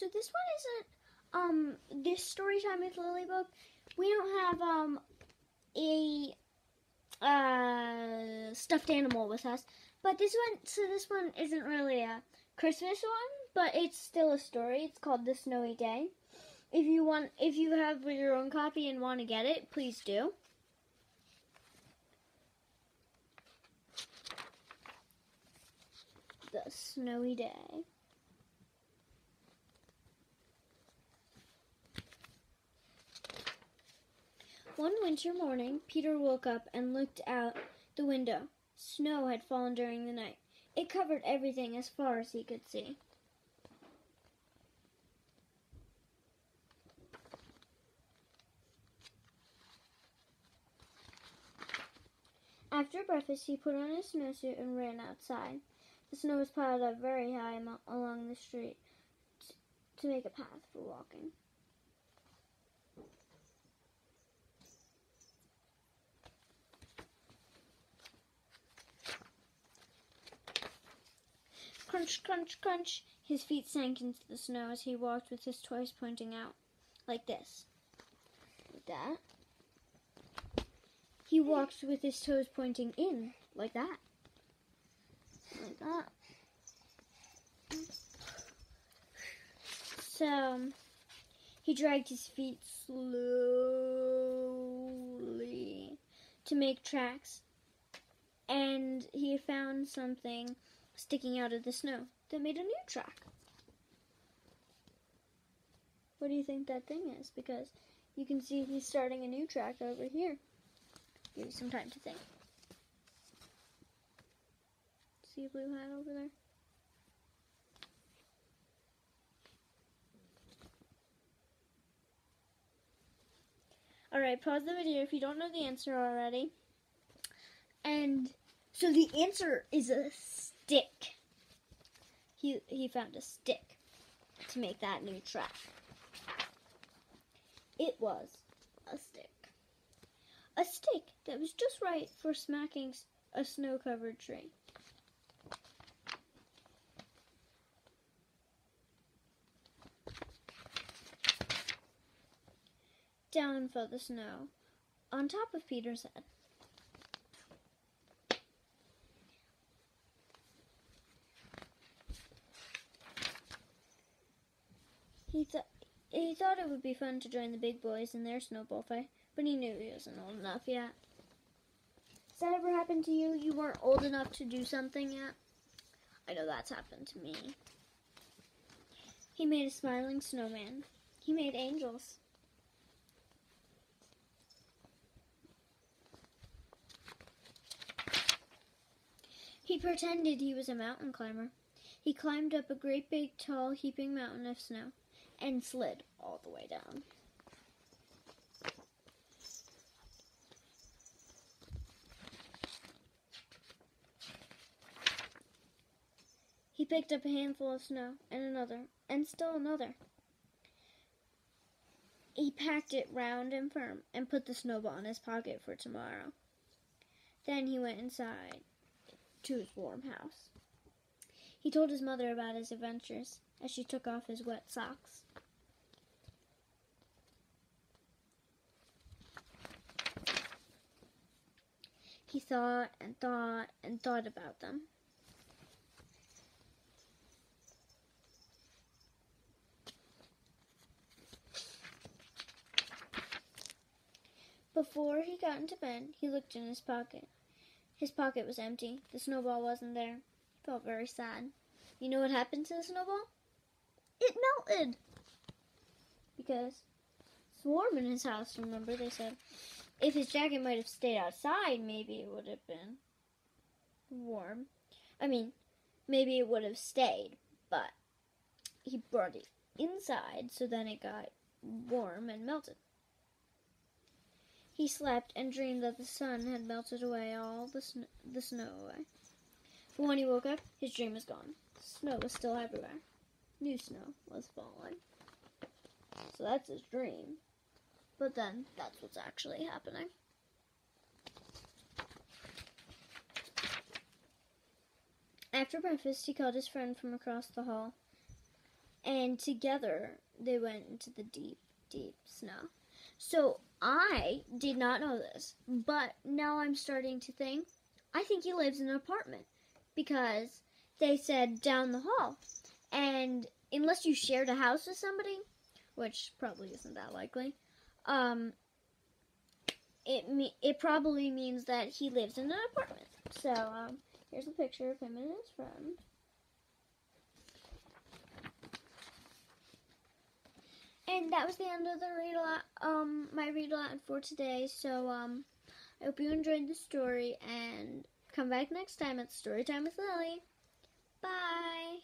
so this one isn't um this story time with Lily book. We don't have um a uh stuffed animal with us, but this one so this one isn't really a Christmas one, but it's still a story. It's called The Snowy Day. If you want if you have your own copy and want to get it, please do. The Snowy Day. One winter morning, Peter woke up and looked out the window. Snow had fallen during the night. It covered everything as far as he could see. After breakfast, he put on his snowsuit and ran outside. The snow was piled up very high along the street to make a path for walking. Crunch, crunch, crunch. His feet sank into the snow as he walked with his toes pointing out. Like this. Like that. He walked with his toes pointing in. Like that. Like that. So, um, he dragged his feet slowly to make tracks. And he found something sticking out of the snow that made a new track. What do you think that thing is? Because you can see he's starting a new track over here. Give you some time to think. See a blue hat over there? Alright, pause the video if you don't know the answer already. And so the answer is a stick. He he found a stick to make that new track. It was a stick. A stick that was just right for smacking a snow-covered tree. Down fell the snow on top of Peter's head. He thought he thought it would be fun to join the big boys in their snowball fight, but he knew he wasn't old enough yet. Has that ever happened to you? You weren't old enough to do something yet? I know that's happened to me. He made a smiling snowman. He made angels. He pretended he was a mountain climber. He climbed up a great big, tall, heaping mountain of snow and slid all the way down. He picked up a handful of snow and another, and still another. He packed it round and firm and put the snowball in his pocket for tomorrow. Then he went inside to his warm house. He told his mother about his adventures as she took off his wet socks. He thought and thought and thought about them. Before he got into bed, he looked in his pocket. His pocket was empty. The snowball wasn't there. He felt very sad. You know what happened to the snowball? It melted. Because it's warm in his house, remember? They said if his jacket might have stayed outside, maybe it would have been warm. I mean, maybe it would have stayed, but he brought it inside, so then it got warm and melted. He slept and dreamed that the sun had melted away all the, sn- the snow away. But when he woke up, his dream was gone. Snow was still everywhere. New snow was falling. So that's his dream. But then, that's what's actually happening. After breakfast, he called his friend from across the hall. and together they went into the deep, deep snow. So I did not know this, but now I'm starting to think I think he lives in an apartment because they said down the hall. And unless you shared a house with somebody, which probably isn't that likely, um, it me- it probably means that he lives in an apartment. So um, here's a picture of him and his friend. And that was the end of the read aloud, um, my read aloud for today. So um, I hope you enjoyed the story and come back next time at Storytime with Lily. Bye.